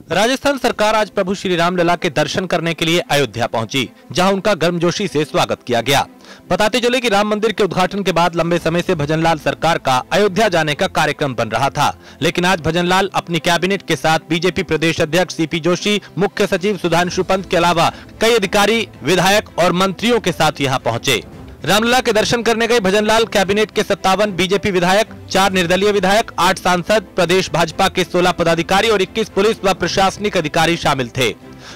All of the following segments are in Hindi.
राजस्थान सरकार आज प्रभु श्री राम लला के दर्शन करने के लिए अयोध्या पहुँची, जहाँ उनका गर्मजोशी से स्वागत किया गया। बताते चले कि राम मंदिर के उद्घाटन के बाद लंबे समय से भजनलाल सरकार का अयोध्या जाने का कार्यक्रम बन रहा था। लेकिन आज भजनलाल अपनी कैबिनेट के साथ बीजेपी प्रदेश अध्यक्ष सीपी जोशी, मुख्य सचिव सुधांशु पंत के अलावा कई अधिकारी, विधायक और मंत्रियों के साथ यहाँ पहुँचे। रामलला के दर्शन करने गए भजनलाल कैबिनेट के सत्तावन, बीजेपी विधायक, चार निर्दलीय विधायक, आठ सांसद, प्रदेश भाजपा के 16 पदाधिकारी और 21 पुलिस व प्रशासनिक अधिकारी शामिल थे।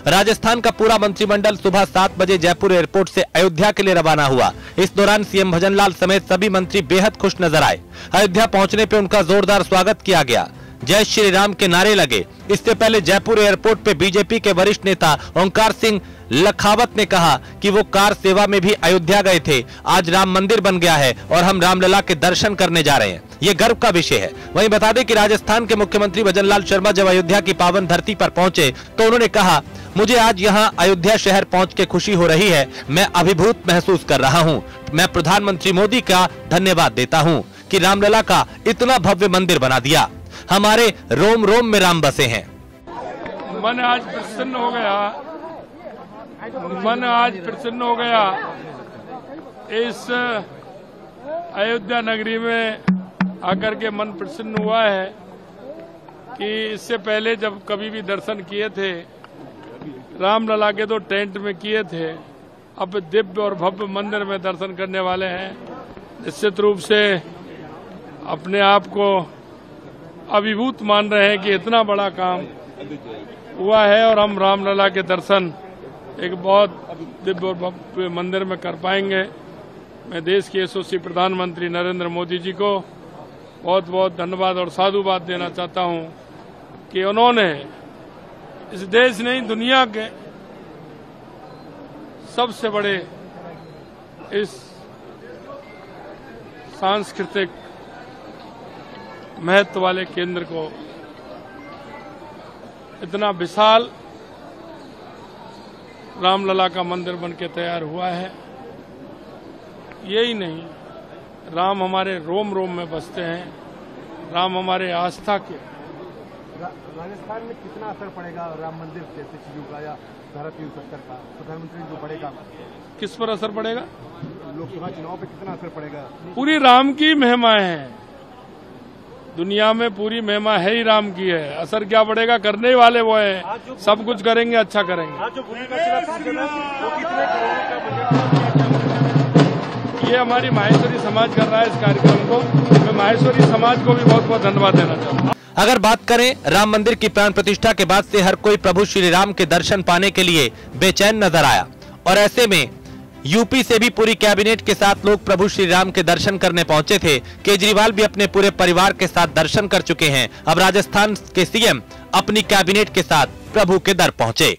राजस्थान का पूरा मंत्रिमंडल सुबह सात बजे जयपुर एयरपोर्ट से अयोध्या के लिए रवाना हुआ। इस दौरान सीएम भजनलाल समेत सभी मंत्री बेहद खुश नज़र आए। अयोध्या पहुँचने पर उनका जोरदार स्वागत किया गया। जय श्री राम के नारे लगे। इससे पहले जयपुर एयरपोर्ट पे बीजेपी के वरिष्ठ नेता ओंकार सिंह लखावत ने कहा कि वो कार सेवा में भी अयोध्या गए थे। आज राम मंदिर बन गया है और हम रामलला के दर्शन करने जा रहे हैं। ये गर्व का विषय है। वहीं बता दें कि राजस्थान के मुख्यमंत्री भजनलाल शर्मा जब अयोध्या की पावन धरती पर पहुँचे तो उन्होंने कहा, मुझे आज यहाँ अयोध्या शहर पहुँच के खुशी हो रही है। मैं अभिभूत महसूस कर रहा हूँ। मैं प्रधानमंत्री मोदी का धन्यवाद देता हूँ की रामलला का इतना भव्य मंदिर बना दिया। हमारे रोम रोम में राम बसे हैं। मन आज प्रसन्न हो गया। मन आज प्रसन्न हो गया। इस अयोध्या नगरी में आकर के मन प्रसन्न हुआ है कि इससे पहले जब कभी भी दर्शन किए थे, रामलला के तो टेंट में किए थे, अब दिव्य और भव्य मंदिर में दर्शन करने वाले हैं। निश्चित रूप से अपने आप को अभिभूत मान रहे हैं कि इतना बड़ा काम हुआ है और हम रामलला के दर्शन एक बहुत दिव्य और भव्य मंदिर में कर पाएँगे। मैं देश के यशस्वी प्रधानमंत्री नरेंद्र मोदी जी को बहुत बहुत धन्यवाद और साधुवाद देना चाहता हूँ कि उन्होंने इस देश नहीं, दुनिया के सबसे बड़े इस सांस्कृतिक महत्व वाले केंद्र को इतना विशाल रामलला का मंदिर बन के तैयार हुआ है। यही नहीं राम हमारे रोम रोम में बसते हैं। राम हमारे आस्था के राजस्थान में कितना असर पड़ेगा राम मंदिर जैसे चीज़ों का या धारा तीन सत्तर का? प्रधानमंत्री जो पड़ेगा किस पर असर पड़ेगा? लोकसभा चुनाव पे कितना असर पड़ेगा? पूरी राम की महिमा है। दुनिया में पूरी महिमा है ही राम की है। असर क्या पड़ेगा? करने ही वाले वो है। सब कुछ करेंगे अच्छा करेंगे। ये हमारी माहेश्वरी समाज कर रहा है इस कार्यक्रम को। मैं माहेश्वरी समाज को भी बहुत बहुत धन्यवाद देना चाहूँगा। अगर बात करें राम मंदिर की प्राण प्रतिष्ठा के बाद से हर कोई प्रभु श्री राम के दर्शन पाने के लिए बेचैन नज़र आया। और ऐसे में यूपी से भी पूरी कैबिनेट के साथ लोग प्रभु श्री राम के दर्शन करने पहुँचे थे। केजरीवाल भी अपने पूरे परिवार के साथ दर्शन कर चुके हैं। अब राजस्थान के सीएम अपनी कैबिनेट के साथ प्रभु के दर पहुँचे।